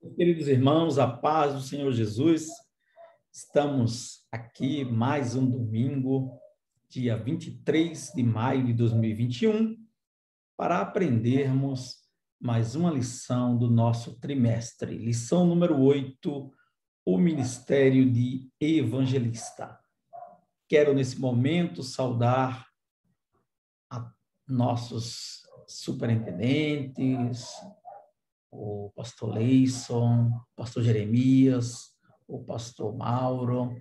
Queridos irmãos, a paz do Senhor Jesus, estamos aqui mais um domingo, dia 23 de maio de 2021, para aprendermos mais uma lição do nosso trimestre, lição número 8, o ministério de evangelista. Quero nesse momento saudar nossos superintendentes, o pastor Leison, o pastor Jeremias, o pastor Mauro.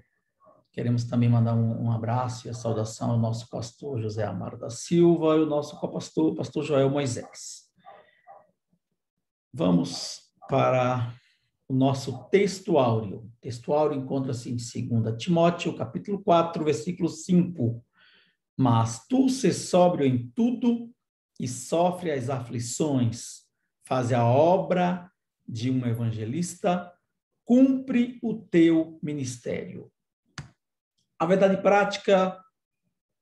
Queremos também mandar um, um, abraço e a saudação ao nosso pastor José Amaro da Silva e o nosso co-pastor, pastor Joel Moisés. Vamos para o nosso texto áureo. O texto áureo encontra-se em 2 Timóteo, capítulo 4, versículo 5. Mas tu se sóbrio em tudo e sofre as aflições, faz a obra de um evangelista, cumpre o teu ministério. A verdade prática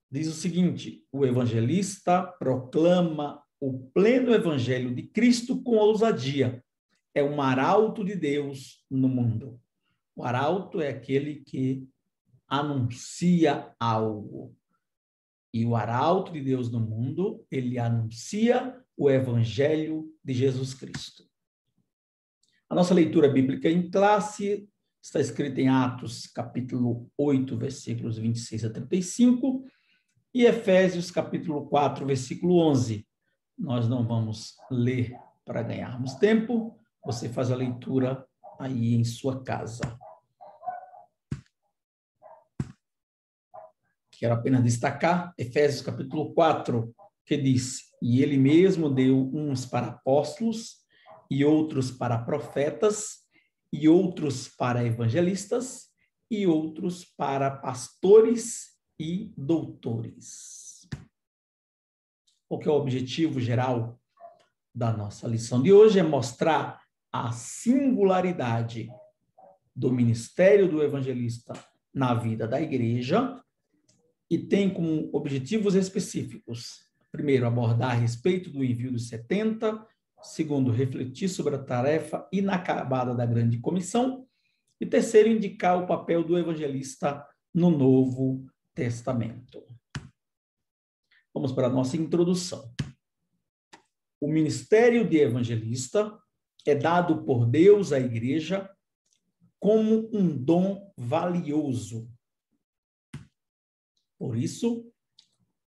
diz o seguinte: o evangelista proclama o pleno evangelho de Cristo com ousadia. É um arauto de Deus no mundo. O arauto é aquele que anuncia algo. E o arauto de Deus no mundo, ele anuncia o Evangelho de Jesus Cristo. A nossa leitura bíblica em classe está escrita em Atos, capítulo 8, versículos 26 a 35, e Efésios, capítulo 4, versículo 11. Nós não vamos ler para ganharmos tempo, você faz a leitura aí em sua casa. Quero apenas destacar Efésios capítulo 4, que diz: E ele mesmo deu uns para apóstolos, e outros para profetas, e outros para evangelistas, e outros para pastores e doutores. O que é o objetivo geral da nossa lição de hoje é mostrar a singularidade do ministério do evangelista na vida da igreja e tem como objetivos específicos. Primeiro, abordar a respeito do envio dos 70. Segundo, refletir sobre a tarefa inacabada da grande comissão. E terceiro, indicar o papel do evangelista no Novo Testamento. Vamos para a nossa introdução. O ministério de evangelista é dado por Deus à igreja como um dom valioso por isso,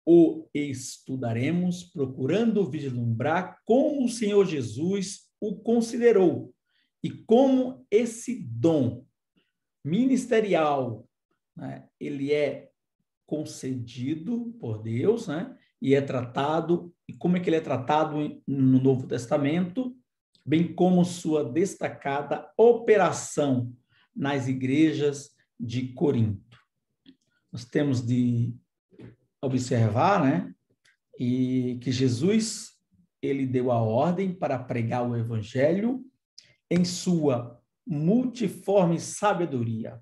o estudaremos procurando vislumbrar como o Senhor Jesus o considerou e como esse dom ministerial né, ele é concedido por Deus, né, e é tratado e como é que ele é tratado no Novo Testamento, bem como sua destacada operação nas igrejas de Corinto. Nós temos de observar, né? E que Jesus ele deu a ordem para pregar o evangelho em sua multiforme sabedoria.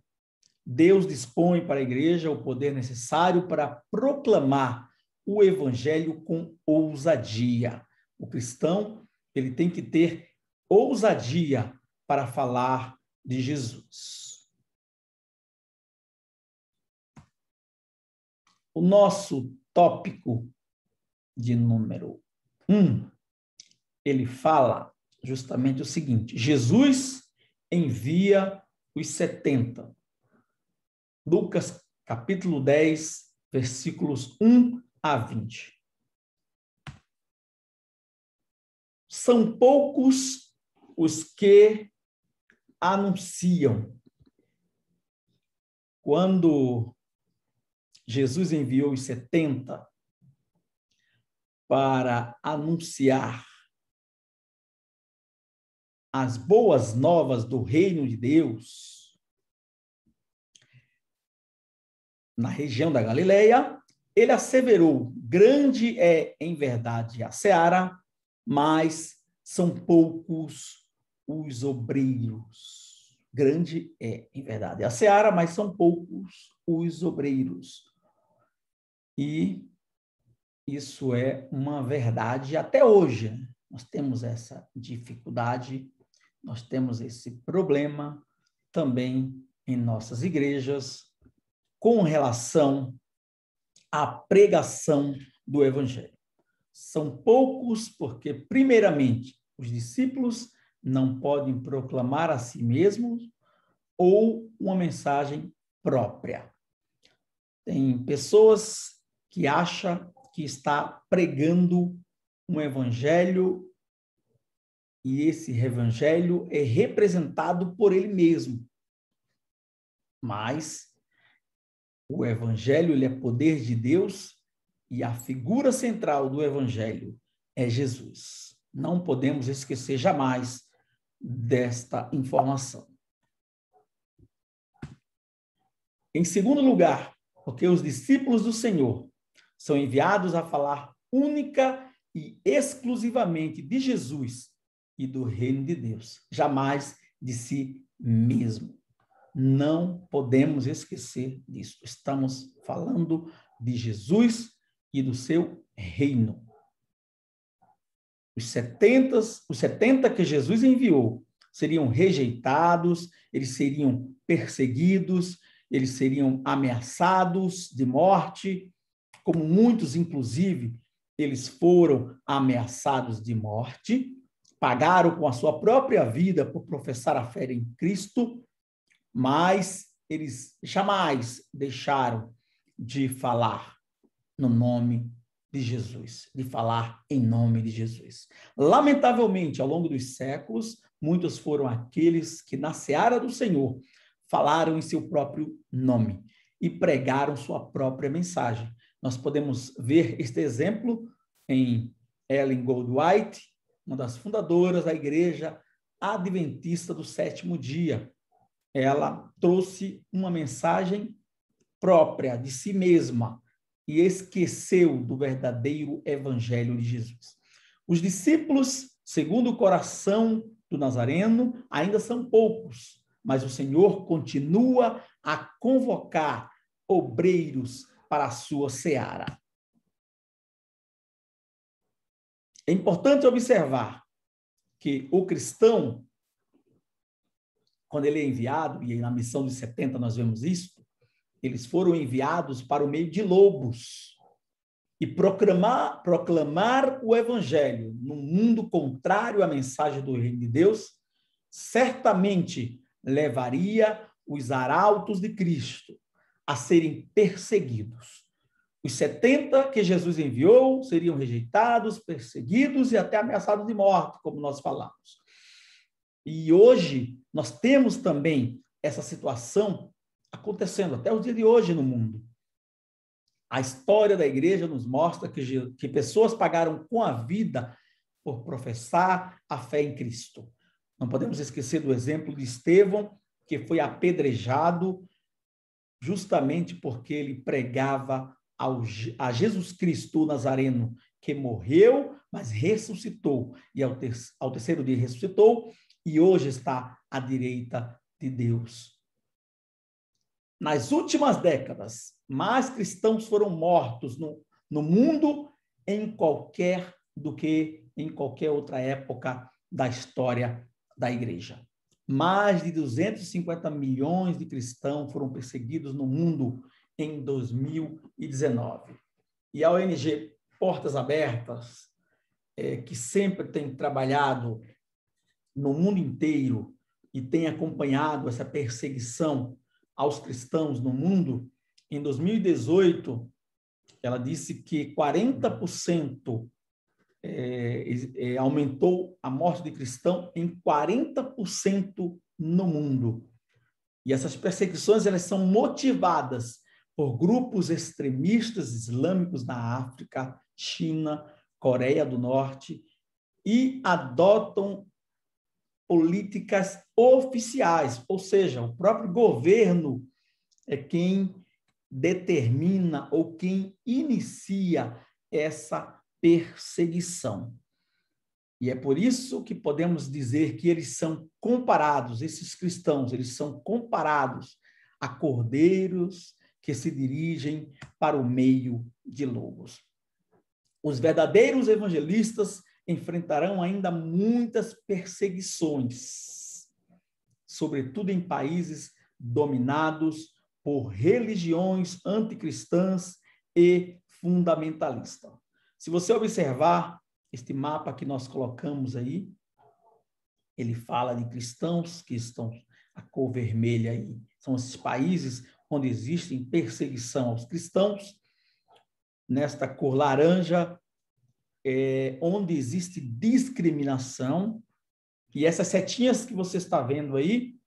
Deus dispõe para a igreja o poder necessário para proclamar o evangelho com ousadia. O cristão, ele tem que ter ousadia para falar de Jesus. O nosso tópico de número um, ele fala justamente o seguinte: Jesus envia os 70. Lucas capítulo 10, versículos 1 a 20. São poucos os que anunciam. Quando Jesus enviou os 70 para anunciar as boas novas do reino de Deus na região da Galileia, ele asseverou: grande é em verdade a seara, mas são poucos os obreiros. Grande é em verdade a seara, mas são poucos os obreiros. E isso é uma verdade até hoje. Nós temos essa dificuldade nós temos esse problema também em nossas igrejas com relação à pregação do evangelho. São poucos porque, primeiramente, os discípulos não podem proclamar a si mesmos ou uma mensagem própria. Tem pessoas que acham que está pregando um evangelho e esse evangelho é representado por ele mesmo. Mas o evangelho ele é poder de Deus e a figura central do evangelho é Jesus. Não podemos esquecer jamais desta informação. Em segundo lugar, porque os discípulos do Senhor são enviados a falar única e exclusivamente de Jesus e do reino de Deus, jamais de si mesmo. Não podemos esquecer disso. Estamos falando de Jesus e do seu reino. Os 70, os 70 que Jesus enviou seriam rejeitados, eles seriam perseguidos, eles seriam ameaçados de morte, como muitos, inclusive, eles foram ameaçados de morte, pagaram com a sua própria vida por professar a fé em Cristo, mas eles jamais deixaram de falar no nome de Jesus, de falar em nome de Jesus. Lamentavelmente, ao longo dos séculos, muitos foram aqueles que, na seara do Senhor, falaram em seu próprio nome e pregaram sua própria mensagem. Nós podemos ver este exemplo em Ellen Goldwhite, uma das fundadoras da Igreja Adventista do Sétimo Dia. Ela trouxe uma mensagem própria de si mesma e esqueceu do verdadeiro evangelho de Jesus. Os discípulos, segundo o coração do Nazareno, ainda são poucos, mas o Senhor continua a convocar obreiros para a sua seara. É importante observar que o cristão, quando ele é enviado, e na missão de 70 nós vemos isso, eles foram enviados para o meio de lobos e proclamar, proclamar o evangelho no mundo contrário à mensagem do reino de Deus, certamente levaria os arautos de Cristo a serem perseguidos. Os 70 que Jesus enviou seriam rejeitados, perseguidos e até ameaçados de morte, como nós falamos. E hoje nós temos também essa situação acontecendo até o dia de hoje no mundo. A história da igreja nos mostra que, que pessoas pagaram com a vida por professar a fé em Cristo. Não podemos esquecer do exemplo de Estevão, que foi apedrejado justamente porque ele pregava ao, a Jesus Cristo Nazareno, que morreu, mas ressuscitou, e ao, ter, ao terceiro dia ressuscitou, e hoje está à direita de Deus. Nas últimas décadas, mais cristãos foram mortos no, no mundo em qualquer do que em qualquer outra época da história da igreja. Mais de 250 milhões de cristãos foram perseguidos no mundo em 2019. E a ONG Portas Abertas, é, que sempre tem trabalhado no mundo inteiro e tem acompanhado essa perseguição aos cristãos no mundo, em 2018, ela disse que 40% é, é, aumentou a morte de cristão em 40% no mundo. E essas perseguições elas são motivadas por grupos extremistas islâmicos na África, China, Coreia do Norte e adotam políticas oficiais, ou seja, o próprio governo é quem determina ou quem inicia essa perseguição. E é por isso que podemos dizer que eles são comparados, esses cristãos, eles são comparados a cordeiros que se dirigem para o meio de lobos. Os verdadeiros evangelistas, enfrentarão ainda muitas perseguições, sobretudo em países dominados por religiões anticristãs e fundamentalistas. Se você observar este mapa que nós colocamos aí, ele fala de cristãos que estão a cor vermelha aí. São esses países onde existe perseguição aos cristãos. Nesta cor laranja, é, onde existe discriminação. E essas setinhas que você está vendo aí,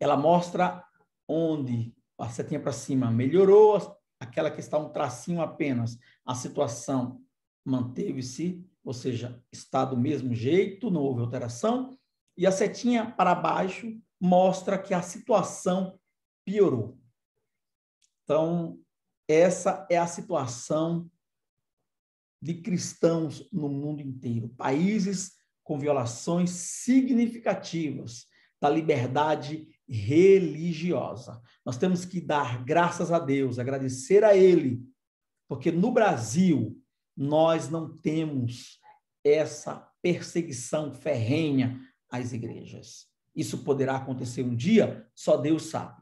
ela mostra onde a setinha para cima melhorou, aquela que está um tracinho apenas, a situação manteve-se, ou seja, está do mesmo jeito, não houve alteração, e a setinha para baixo mostra que a situação piorou. Então, essa é a situação de cristãos no mundo inteiro, países com violações significativas da liberdade religiosa. Nós temos que dar graças a Deus, agradecer a Ele, porque no Brasil nós não temos essa perseguição ferrenha às igrejas. Isso poderá acontecer um dia, só Deus sabe.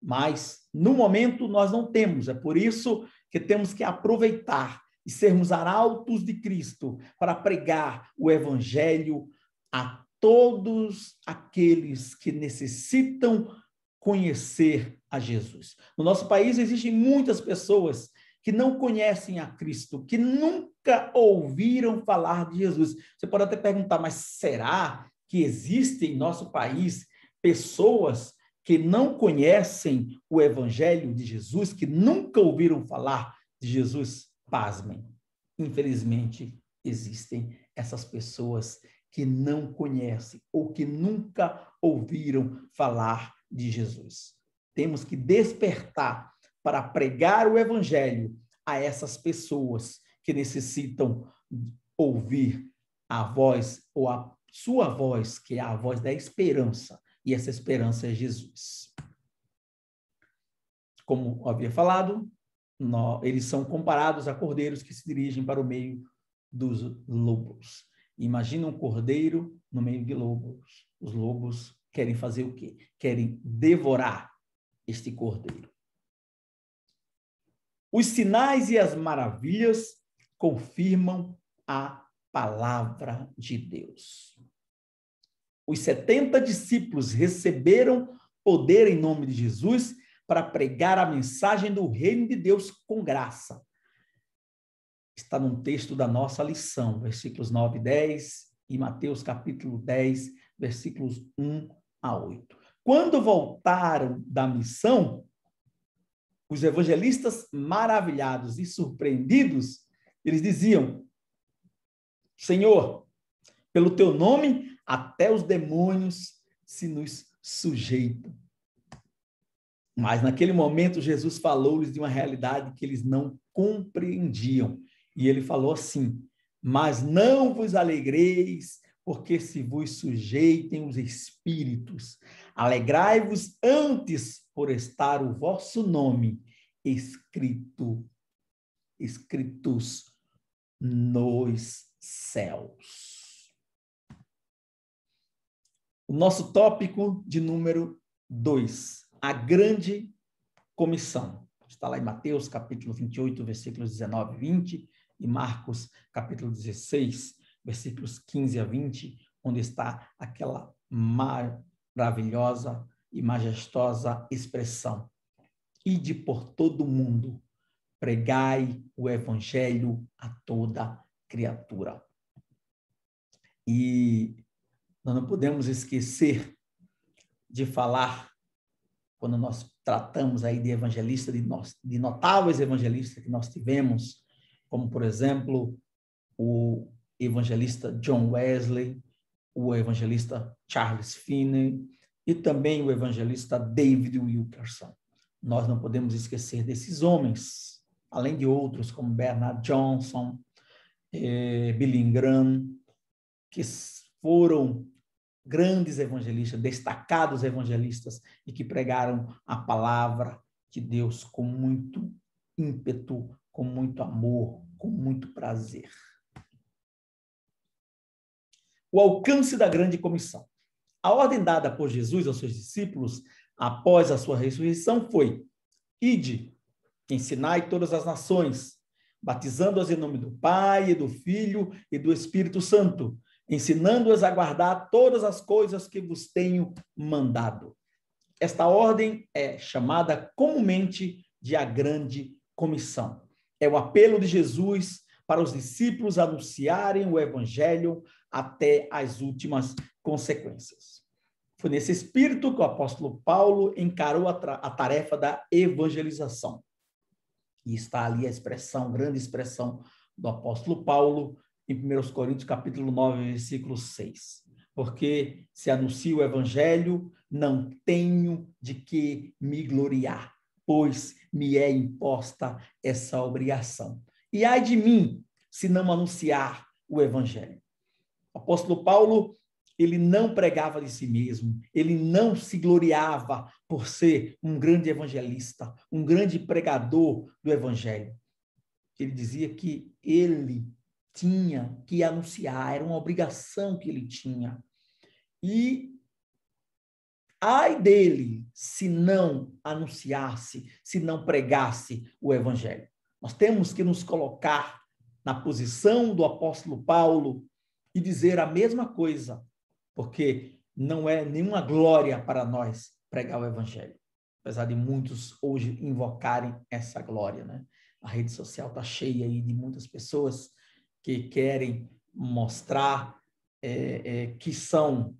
Mas no momento nós não temos, é por isso que temos que aproveitar e sermos arautos de Cristo para pregar o evangelho a todos aqueles que necessitam conhecer a Jesus. No nosso país existem muitas pessoas que não conhecem a Cristo, que nunca ouviram falar de Jesus. Você pode até perguntar, mas será que existem em nosso país pessoas que não conhecem o evangelho de Jesus, que nunca ouviram falar de Jesus? Pasmem. Infelizmente, existem essas pessoas que não conhecem ou que nunca ouviram falar de Jesus. Temos que despertar para pregar o evangelho a essas pessoas que necessitam ouvir a voz ou a sua voz, que é a voz da esperança, e essa esperança é Jesus. Como havia falado, eles são comparados a cordeiros que se dirigem para o meio dos lobos. Imagina um cordeiro no meio de lobos. Os lobos querem fazer o quê? Querem devorar este cordeiro. Os sinais e as maravilhas confirmam a palavra de Deus. Os 70 discípulos receberam poder em nome de Jesus para pregar a mensagem do reino de Deus com graça. Está num texto da nossa lição, versículos 9 e 10, e Mateus capítulo 10, versículos 1 a 8. Quando voltaram da missão, os evangelistas maravilhados e surpreendidos, eles diziam: Senhor, pelo teu nome, até os demônios se nos sujeitam. Mas naquele momento, Jesus falou-lhes de uma realidade que eles não compreendiam. E ele falou assim: Mas não vos alegreis, porque se vos sujeitem os espíritos. Alegrai-vos antes por estar o vosso nome escrito, escritos nos céus. O nosso tópico de número 2, a grande comissão. Está lá em Mateus, capítulo 28, versículos 19 e 20, e Marcos, capítulo 16, versículos 15 a 20, onde está aquela maravilhosa e majestosa expressão: Ide por todo o mundo, pregai o evangelho a toda criatura. E nós não podemos esquecer de falar, quando nós tratamos aí de evangelista, de, nós, de notáveis evangelistas que nós tivemos, como, por exemplo, o evangelista John Wesley, o evangelista Charles Finney e também o evangelista David Wilkerson. Nós não podemos esquecer desses homens, além de outros como Bernard Johnson, eh, Billy Graham, que foram grandes evangelistas, destacados evangelistas e que pregaram a palavra de Deus com muito ímpeto, com muito amor, com muito prazer. o alcance da grande comissão. A ordem dada por Jesus aos seus discípulos após a sua ressurreição foi: Ide, ensinai todas as nações, batizando-as em nome do Pai, e do Filho e do Espírito Santo, ensinando-as a guardar todas as coisas que vos tenho mandado. Esta ordem é chamada comumente de a grande comissão. É o apelo de Jesus para os discípulos anunciarem o evangelho até as últimas consequências. Foi nesse espírito que o apóstolo Paulo encarou a, a tarefa da evangelização. E está ali a expressão, grande expressão do apóstolo Paulo em 1 Coríntios capítulo 9, versículo 6. Porque se anuncio o evangelho, não tenho de que me gloriar, pois me é imposta essa obrigação. E ai de mim se não anunciar o evangelho. O apóstolo Paulo, ele não pregava de si mesmo, ele não se gloriava por ser um grande evangelista, um grande pregador do evangelho. Ele dizia que ele tinha que anunciar, era uma obrigação que ele tinha. E ai dele se não anunciasse, se não pregasse o evangelho. Nós temos que nos colocar na posição do apóstolo Paulo e dizer a mesma coisa, porque não é nenhuma glória para nós pregar o evangelho, apesar de muitos hoje invocarem essa glória, né? A rede social está cheia aí de muitas pessoas que querem mostrar é, é, que são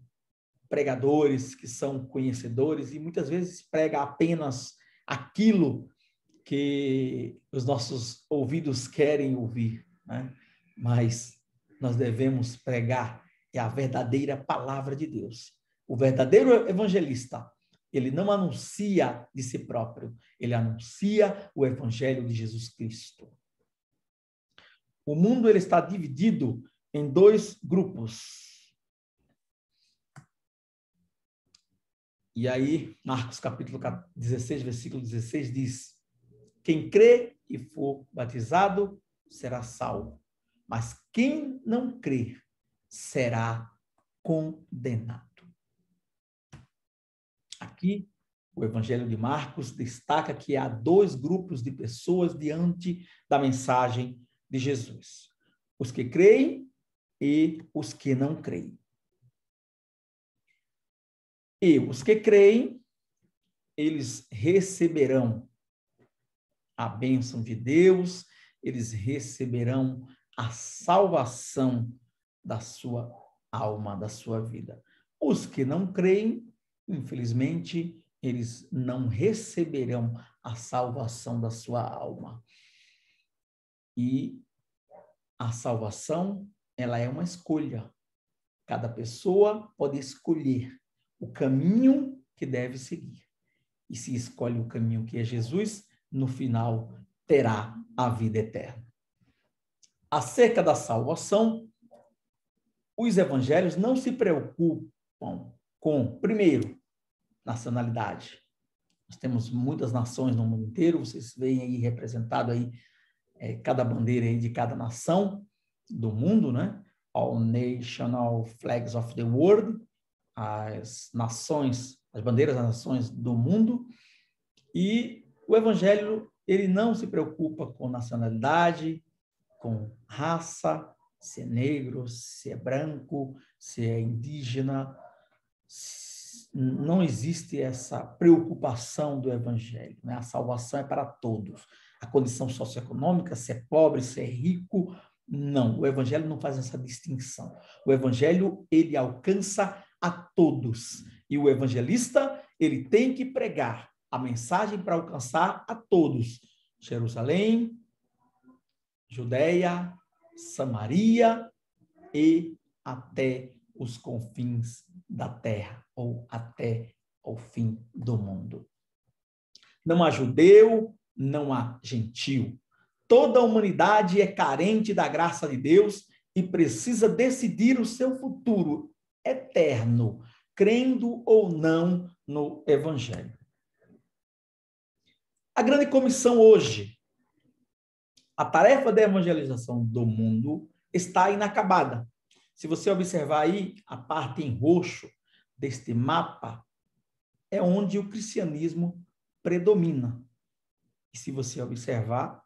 pregadores, que são conhecedores e muitas vezes prega apenas aquilo que os nossos ouvidos querem ouvir né? mas nós devemos pregar é a verdadeira palavra de Deus. O verdadeiro evangelista, ele não anuncia de si próprio, ele anuncia o evangelho de Jesus Cristo. O mundo ele está dividido em dois grupos. E aí, Marcos capítulo 16, versículo 16 diz: Quem crê e for batizado será salvo, mas quem não crer será condenado. Aqui, o Evangelho de Marcos destaca que há dois grupos de pessoas diante da mensagem de Jesus: os que creem e os que não creem. E os que creem, eles receberão a bênção de Deus, eles receberão a salvação da sua alma, da sua vida. Os que não creem, infelizmente, eles não receberão a salvação da sua alma. E a salvação, ela é uma escolha. Cada pessoa pode escolher o caminho que deve seguir. E se escolhe o caminho que é Jesus, no final terá a vida eterna. Acerca da salvação, os evangelhos não se preocupam com, primeiro, nacionalidade. Nós temos muitas nações no mundo inteiro, vocês veem aí representado aí é, cada bandeira aí de cada nação do mundo, né? All National Flags of the World, as nações, as bandeiras das nações do mundo, e o evangelho ele não se preocupa com nacionalidade, com raça, se é negro, se é branco, se é indígena. Não existe essa preocupação do evangelho. Né? A salvação é para todos. A condição socioeconômica, se é pobre, se é rico, não. O evangelho não faz essa distinção. O evangelho, ele alcança a todos. E o evangelista, ele tem que pregar a mensagem para alcançar a todos. Jerusalém, Judeia, Samaria e até os confins da terra, ou até o fim do mundo. Não há judeu, não há gentil. Toda a humanidade é carente da graça de Deus e precisa decidir o seu futuro eterno, crendo ou não no Evangelho. A grande comissão hoje, a tarefa da evangelização do mundo está inacabada. Se você observar aí a parte em roxo deste mapa, é onde o cristianismo predomina. E se você observar,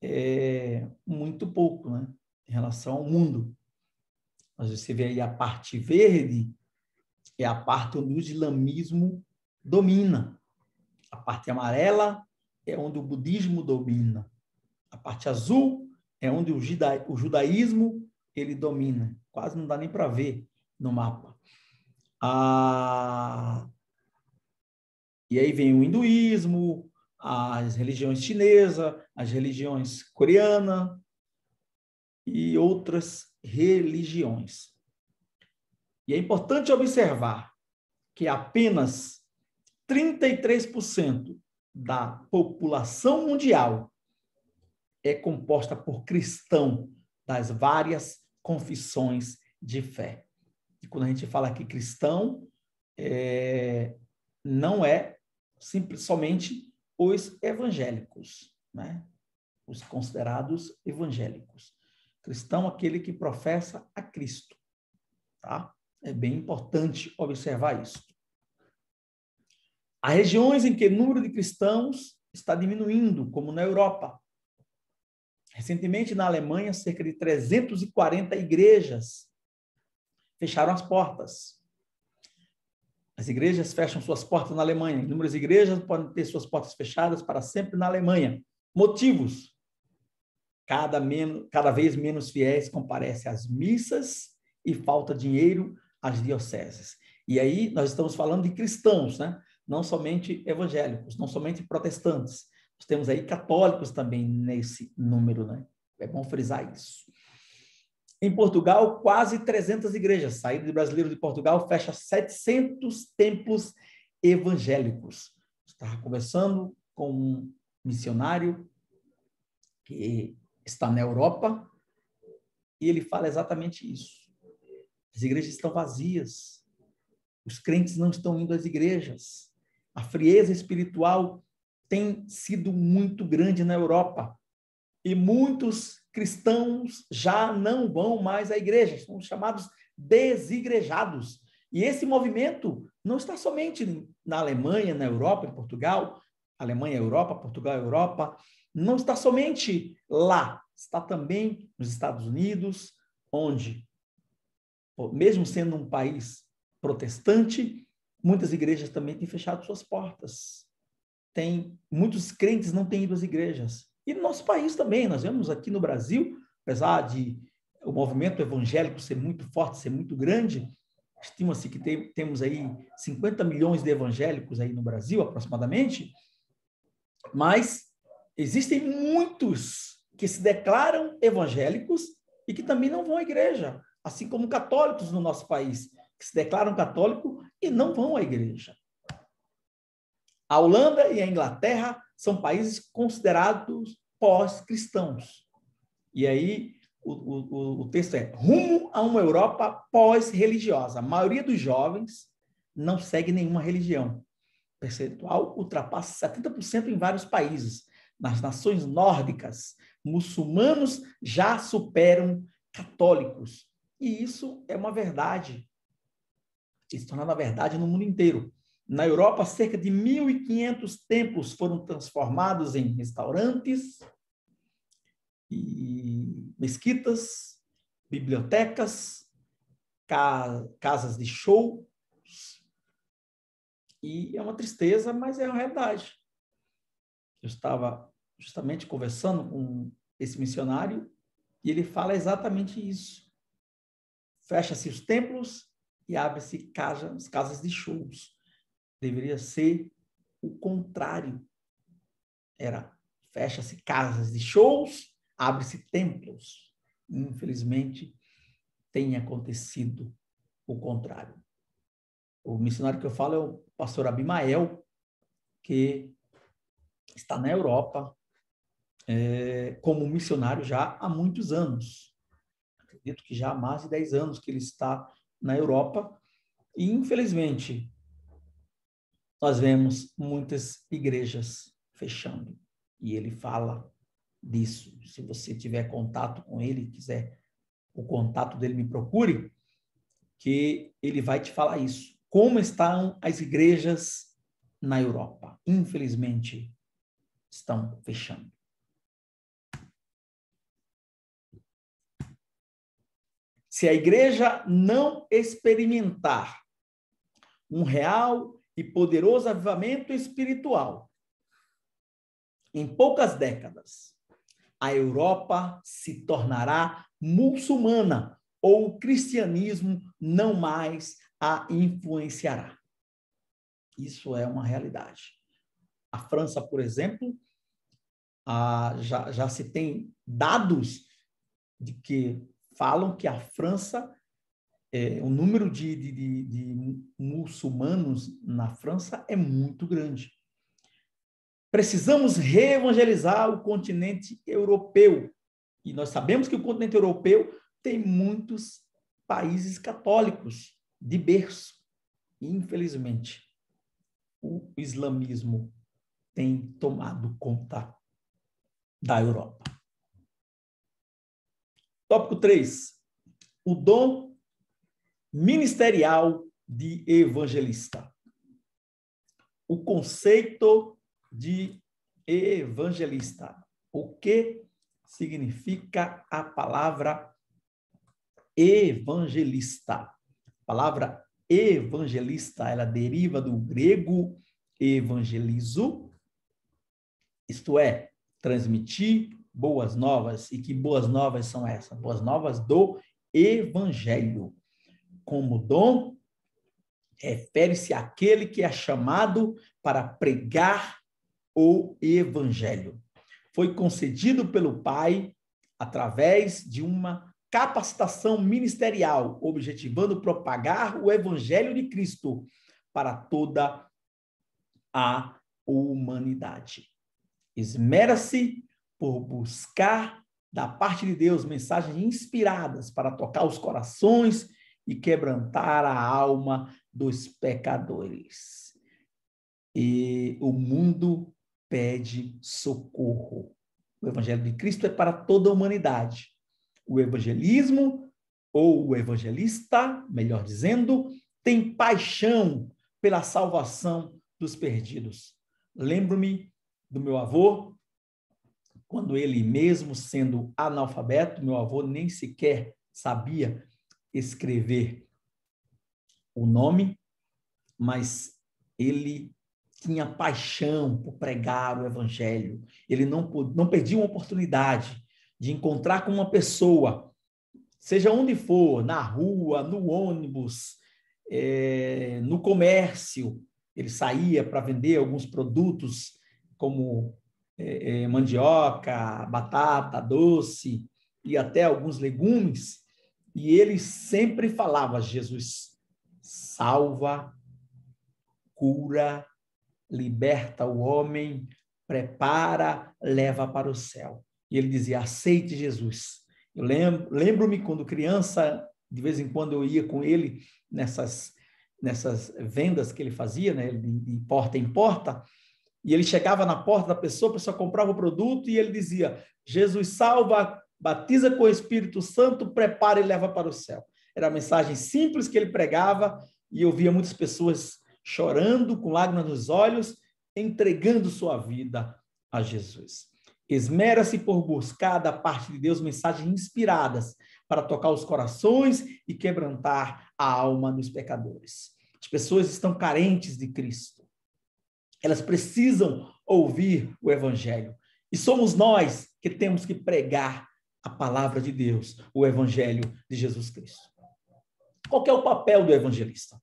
é muito pouco, né? Em relação ao mundo. Mas você vê aí a parte verde, é a parte onde o islamismo domina. A parte amarela é onde o budismo domina. A parte azul é onde o, juda, o judaísmo ele domina. Quase não dá nem para ver no mapa. Ah, e aí vem o hinduísmo, as religiões chinesa, as religiões coreana e outras religiões. E é importante observar que apenas 33% da população mundial é composta por cristão das várias confissões de fé. E quando a gente fala que cristão, é, não é simples, somente os evangélicos, né? os considerados evangélicos. Cristão, aquele que professa a Cristo. Tá? É bem importante observar isso. Há regiões em que o número de cristãos está diminuindo, como na Europa. Recentemente, na Alemanha, cerca de 340 igrejas fecharam as portas. As igrejas fecham suas portas na Alemanha. Inúmeras igrejas podem ter suas portas fechadas para sempre na Alemanha. Motivos: cada, menos, cada vez menos fiéis comparecem às missas e falta dinheiro às dioceses. E aí nós estamos falando de cristãos, né? não somente evangélicos, não somente protestantes. Nós temos aí católicos também nesse número, né? É bom frisar isso. Em Portugal, quase 300 igrejas. Saída de brasileiro de Portugal fecha 700 templos evangélicos. Estava conversando com um missionário que está na Europa e ele fala exatamente isso. As igrejas estão vazias. Os crentes não estão indo às igrejas. A frieza espiritual tem sido muito grande na Europa. E muitos cristãos já não vão mais à igreja, são chamados desigrejados. E esse movimento não está somente na Alemanha, na Europa, em Portugal, Alemanha, Europa, Portugal, Europa, não está somente lá, está também nos Estados Unidos, onde, mesmo sendo um país protestante, muitas igrejas também têm fechado suas portas. Tem muitos crentes não têm ido às igrejas. E no nosso país também, nós vemos aqui no Brasil, apesar de o movimento evangélico ser muito forte, ser muito grande, estima-se que tem, temos aí 50 milhões de evangélicos aí no Brasil, aproximadamente, mas existem muitos que se declaram evangélicos e que também não vão à igreja, assim como católicos no nosso país, que se declaram católico e não vão à igreja. A Holanda e a Inglaterra são países considerados pós-cristãos. E aí o, o, o texto é rumo a uma Europa pós-religiosa. A maioria dos jovens não segue nenhuma religião. O percentual ultrapassa 70% em vários países. Nas nações nórdicas, muçulmanos já superam católicos. E isso é uma verdade. Isso torna uma verdade no mundo inteiro. Na Europa, cerca de 1.500 templos foram transformados em restaurantes e mesquitas, bibliotecas, casas de show. E é uma tristeza, mas é uma realidade. Eu estava justamente conversando com esse missionário e ele fala exatamente isso. Fecha-se os templos e abre-se casas, casas de shows deveria ser o contrário. Era fecha-se casas de shows, abre-se templos. Infelizmente, tem acontecido o contrário. O missionário que eu falo é o pastor Abimael, que está na Europa é, como missionário já há muitos anos. Acredito que já há mais de 10 anos que ele está na Europa. E, infelizmente, nós vemos muitas igrejas fechando. E ele fala disso. Se você tiver contato com ele, quiser o contato dele me procure, que ele vai te falar isso. Como estão as igrejas na Europa? Infelizmente, estão fechando. Se a igreja não experimentar um real e poderoso avivamento espiritual, em poucas décadas, a Europa se tornará muçulmana ou o cristianismo não mais a influenciará. Isso é uma realidade. A França, por exemplo, a, já, já se tem dados de que falam que a França, é, o número de, de, de, de muçulmanos na França é muito grande. Precisamos reevangelizar o continente europeu. E nós sabemos que o continente europeu tem muitos países católicos de berço. Infelizmente, o islamismo tem tomado conta da Europa. Tópico 3. O dom ministerial de evangelista. O conceito de evangelista. O que significa a palavra evangelista? A palavra evangelista, ela deriva do grego evangelizo, isto é, transmitir boas novas. E que boas novas são essas? Boas novas do evangelho. Como dom, refere-se àquele que é chamado para pregar o evangelho. Foi concedido pelo Pai através de uma capacitação ministerial, objetivando propagar o evangelho de Cristo para toda a humanidade. Esmera-se por buscar da parte de Deus mensagens inspiradas para tocar os corações e quebrantar a alma dos pecadores. E o mundo pede socorro. O evangelho de Cristo é para toda a humanidade. O evangelismo, ou o evangelista, melhor dizendo, tem paixão pela salvação dos perdidos. Lembro-me do meu avô, quando ele, mesmo sendo analfabeto, meu avô nem sequer sabia escrever o nome, mas ele tinha paixão por pregar o evangelho. Ele não, não perdia uma oportunidade de encontrar com uma pessoa, seja onde for, na rua, no ônibus, é, no comércio. Ele saía para vender alguns produtos como é, é, mandioca, batata, doce e até alguns legumes. E ele sempre falava: Jesus salva, cura, liberta o homem, prepara, leva para o céu. E ele dizia: aceite Jesus. Eu lembro, lembro-me quando criança, de vez em quando eu ia com ele nessas nessas vendas que ele fazia, né, de porta em porta, e ele chegava na porta da pessoa, a pessoa comprava o produto e ele dizia: Jesus salva, batiza com o Espírito Santo, prepara e leva para o céu. Era a mensagem simples que ele pregava e eu via muitas pessoas chorando, com lágrimas nos olhos, entregando sua vida a Jesus. Esmera-se por buscar da parte de Deus mensagens inspiradas para tocar os corações e quebrantar a alma dos pecadores. As pessoas estão carentes de Cristo. Elas precisam ouvir o evangelho. E somos nós que temos que pregar a palavra de Deus, o evangelho de Jesus Cristo. Qual é o papel do evangelista?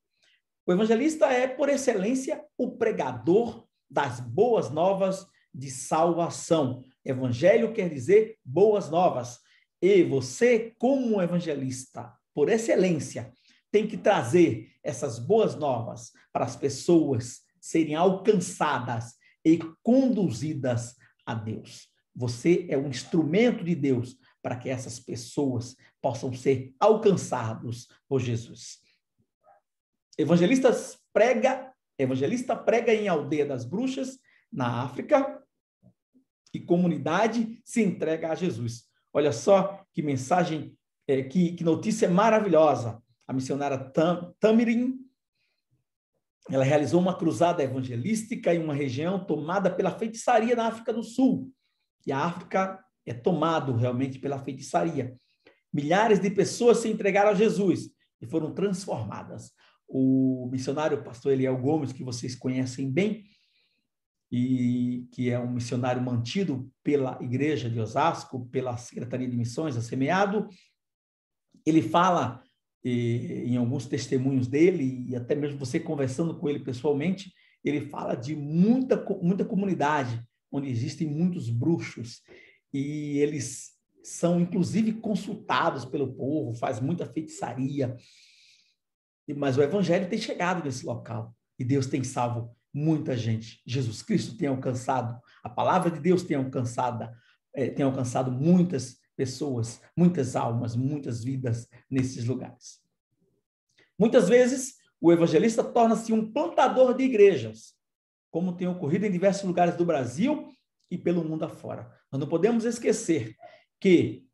O evangelista é, por excelência, o pregador das boas novas de salvação. Evangelho quer dizer boas novas. E você, como evangelista, por excelência, tem que trazer essas boas novas para as pessoas serem alcançadas e conduzidas a Deus. Você é um instrumento de Deus para que essas pessoas possam ser alcançados por Jesus. Evangelistas prega, evangelista prega em aldeia das bruxas, na África, e comunidade se entrega a Jesus. Olha só que mensagem é, que, notícia maravilhosa. A missionária Tam, Tamirin, ela realizou uma cruzada evangelística em uma região tomada pela feitiçaria na África do Sul. E a África é tomado realmente pela feitiçaria. Milhares de pessoas se entregaram a Jesus e foram transformadas. O missionário pastor Eliel Gomes, que vocês conhecem bem, e que é um missionário mantido pela Igreja de Osasco, pela Secretaria de Missões, a Semeado, ele fala em alguns testemunhos dele, e até mesmo você conversando com ele pessoalmente, ele fala de muita, muita comunidade, onde existem muitos bruxos, e eles são, inclusive, consultados pelo povo, faz muita feitiçaria, mas o evangelho tem chegado nesse local, e Deus tem salvo muita gente. Jesus Cristo tem alcançado, a palavra de Deus tem alcançado, é, tem alcançado muitas pessoas, muitas almas, muitas vidas nesses lugares. Muitas vezes, o evangelista torna-se um plantador de igrejas, como tem ocorrido em diversos lugares do Brasil e pelo mundo afora. Nós não podemos esquecer que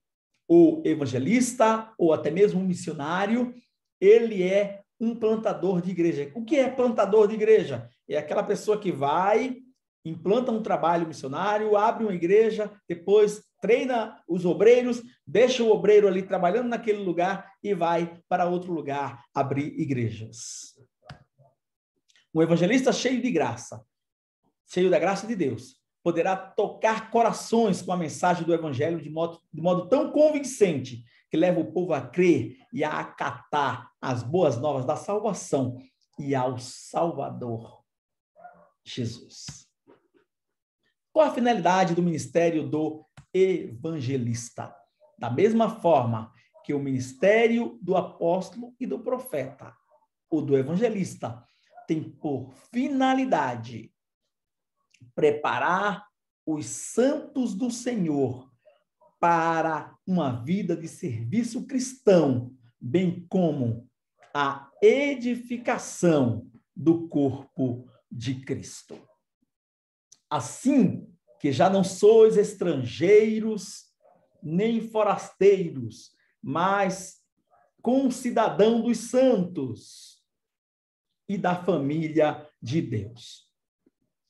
o evangelista, ou até mesmo um missionário, ele é um plantador de igreja. O que é plantador de igreja? É aquela pessoa que vai, implanta um trabalho missionário, abre uma igreja, depois treina os obreiros, deixa o obreiro ali trabalhando naquele lugar e vai para outro lugar abrir igrejas. Um evangelista cheio de graça, cheio da graça de Deus, poderá tocar corações com a mensagem do evangelho de modo, de modo tão convincente que leva o povo a crer e a acatar as boas novas da salvação e ao Salvador Jesus. Qual a finalidade do ministério do evangelista? Da mesma forma que o ministério do apóstolo e do profeta, o do evangelista, tem por finalidade preparar os santos do Senhor para uma vida de serviço cristão, bem como a edificação do corpo de Cristo assim que já não sois estrangeiros nem forasteiros, mas concidadão dos santos e da família de Deus,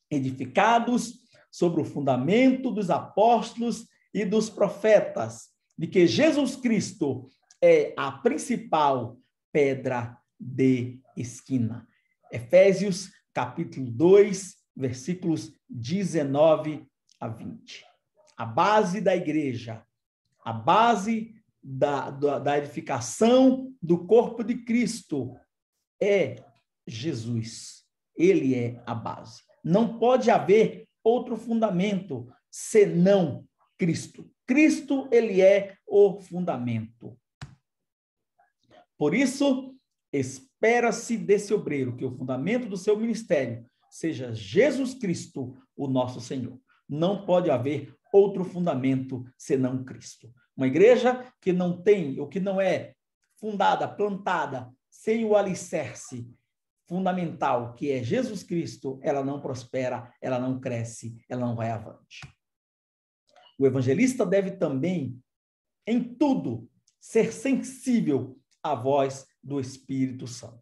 edificados sobre o fundamento dos apóstolos e dos profetas, de que Jesus Cristo é a principal pedra de esquina. Efésios capítulo 2, versículos 19 a 20. A base da igreja, a base da, da, da edificação do corpo de Cristo é Jesus. Ele é a base. Não pode haver outro fundamento senão Cristo. Cristo, ele é o fundamento. Por isso, espera-se desse obreiro que o fundamento do seu ministério seja Jesus Cristo, o nosso Senhor. Não pode haver outro fundamento senão Cristo. Uma igreja que não tem, ou que não é fundada, plantada, sem o alicerce fundamental, que é Jesus Cristo, ela não prospera, ela não cresce, ela não vai avante. O evangelista deve também, em tudo, ser sensível à voz do Espírito Santo.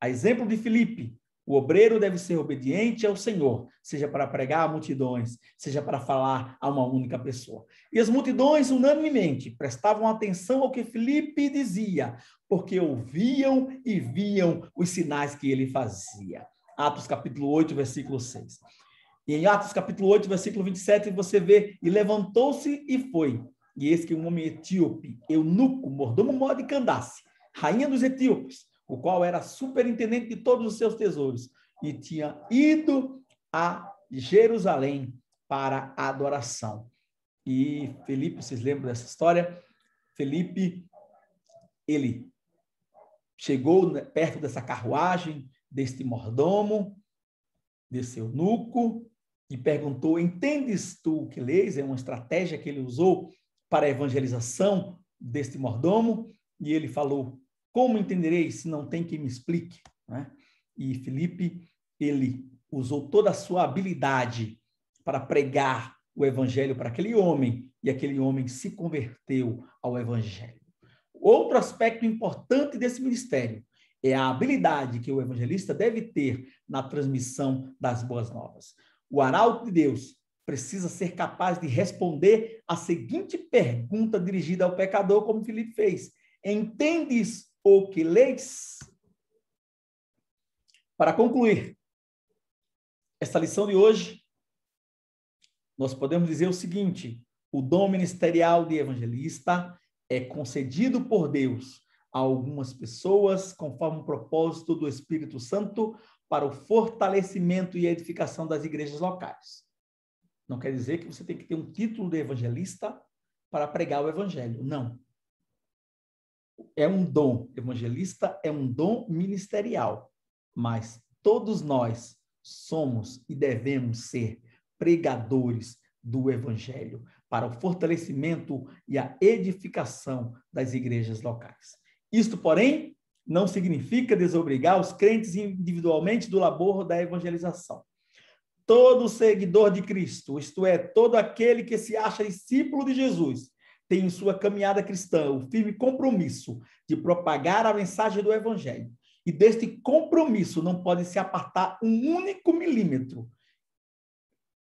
A exemplo de Filipe, o obreiro deve ser obediente ao Senhor, seja para pregar a multidões, seja para falar a uma única pessoa. E as multidões, unanimemente, prestavam atenção ao que Filipe dizia, porque ouviam e viam os sinais que ele fazia. Atos capítulo 8, versículo 6. E em Atos capítulo 8, versículo 27, você vê, e levantou-se e foi. E eis que um homem etíope, eunuco, mordomo de Candace, rainha dos etíopes, o qual era superintendente de todos os seus tesouros, e tinha ido a Jerusalém para a adoração. E Felipe, vocês lembram dessa história? Felipe, ele chegou perto dessa carruagem, deste mordomo, desse eunuco, e perguntou: Entendes tu o que leis? É uma estratégia que ele usou para a evangelização deste mordomo. E ele falou: como entenderei se não tem quem me explique? Né? E Felipe, ele usou toda a sua habilidade para pregar o evangelho para aquele homem, e aquele homem se converteu ao evangelho. Outro aspecto importante desse ministério é a habilidade que o evangelista deve ter na transmissão das boas novas. O arauto de Deus precisa ser capaz de responder a seguinte pergunta dirigida ao pecador, como Filipe fez: Entendes o que leis? Para concluir esta lição de hoje, nós podemos dizer o seguinte: o dom ministerial de evangelista é concedido por Deus a algumas pessoas conforme o propósito do Espírito Santo para o fortalecimento e edificação das igrejas locais. Não quer dizer que você tem que ter um título de evangelista para pregar o evangelho. Não. É um dom. Evangelista é um dom ministerial. Mas todos nós somos e devemos ser pregadores do evangelho para o fortalecimento e a edificação das igrejas locais. Isto, porém, não significa desobrigar os crentes individualmente do labor da evangelização. Todo seguidor de Cristo, isto é, todo aquele que se acha discípulo de Jesus, tem em sua caminhada cristã o firme compromisso de propagar a mensagem do Evangelho. E deste compromisso não pode se apartar um único milímetro.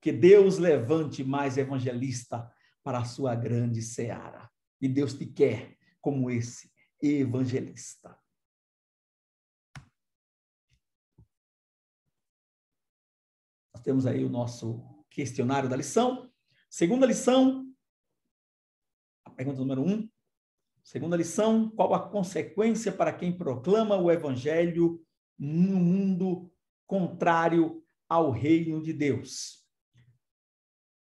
Que Deus levante mais evangelista para a sua grande seara. E Deus te quer como esse evangelista. Nós temos aí o nosso questionário da lição. Segunda lição, pergunta número um. Segunda lição, qual a consequência para quem proclama o evangelho no mundo contrário ao reino de Deus?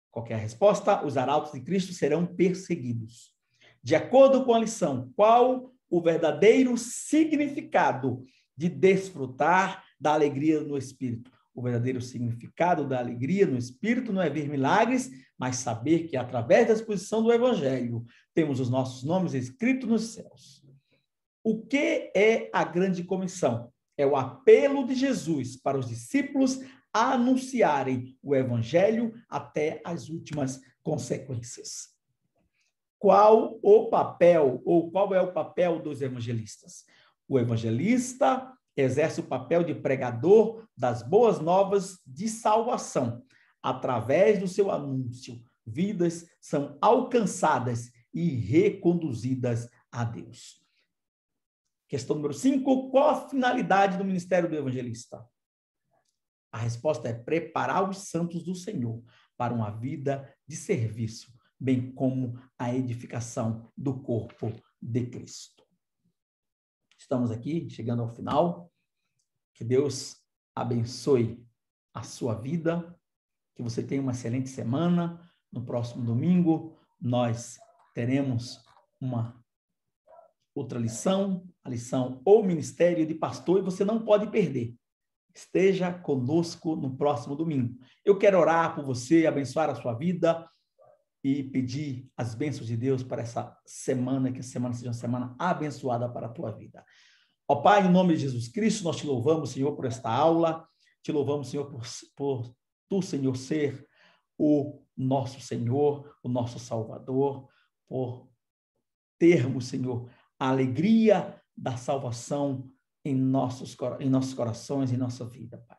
Qual é resposta? Os arautos de Cristo serão perseguidos. De acordo com a lição, qual o verdadeiro significado de desfrutar da alegria no Espírito? O verdadeiro significado da alegria no Espírito não é ver milagres, mas saber que através da exposição do Evangelho temos os nossos nomes escritos nos céus. O que é a grande comissão? É o apelo de Jesus para os discípulos anunciarem o evangelho até as últimas consequências. Qual o papel ou qual é o papel dos evangelistas? O evangelista exerce o papel de pregador das boas novas de salvação. Através do seu anúncio, vidas são alcançadas e reconduzidas a Deus. Questão número 5. Qual a finalidade do ministério do evangelista? A resposta é preparar os santos do Senhor para uma vida de serviço, bem como a edificação do corpo de Cristo. Estamos aqui chegando ao final. Que Deus abençoe a sua vida, que você tenha uma excelente semana. No próximo domingo, nós teremos uma outra lição, a lição O Ministério de Pastor, e você não pode perder esteja conosco no próximo domingo. Eu quero orar por você, abençoar a sua vida e pedir as bênçãos de Deus para essa semana, que a semana seja uma semana abençoada para a tua vida. Ó Pai, em nome de Jesus Cristo, nós te louvamos, Senhor, por esta aula, te louvamos, Senhor, por, por tu, Senhor, ser o nosso Senhor, o nosso Salvador, por termos, Senhor, a alegria da salvação em nossos, em nossos corações, em nossa vida, Pai.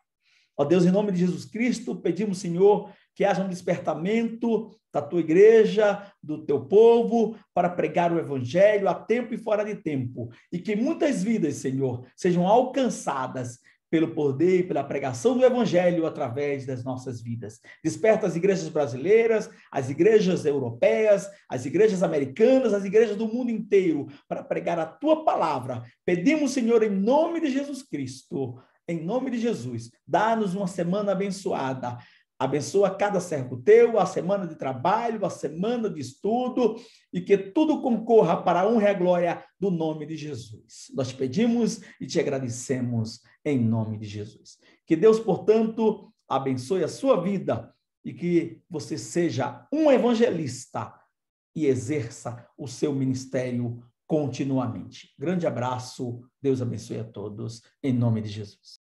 Ó Deus, em nome de Jesus Cristo, pedimos, Senhor, que haja um despertamento da tua igreja, do teu povo, para pregar o evangelho a tempo e fora de tempo. E que muitas vidas, Senhor, sejam alcançadas pelo poder e pela pregação do Evangelho através das nossas vidas. Desperta as igrejas brasileiras, as igrejas europeias, as igrejas americanas, as igrejas do mundo inteiro para pregar a tua palavra. Pedimos, Senhor, em nome de Jesus Cristo, em nome de Jesus, dá-nos uma semana abençoada. Abençoa cada servo teu, a semana de trabalho, a semana de estudo, e que tudo concorra para a honra e a glória do nome de Jesus. Nós te pedimos e te agradecemos em nome de Jesus. Que Deus, portanto, abençoe a sua vida e que você seja um evangelista e exerça o seu ministério continuamente. Grande abraço, Deus abençoe a todos, em nome de Jesus.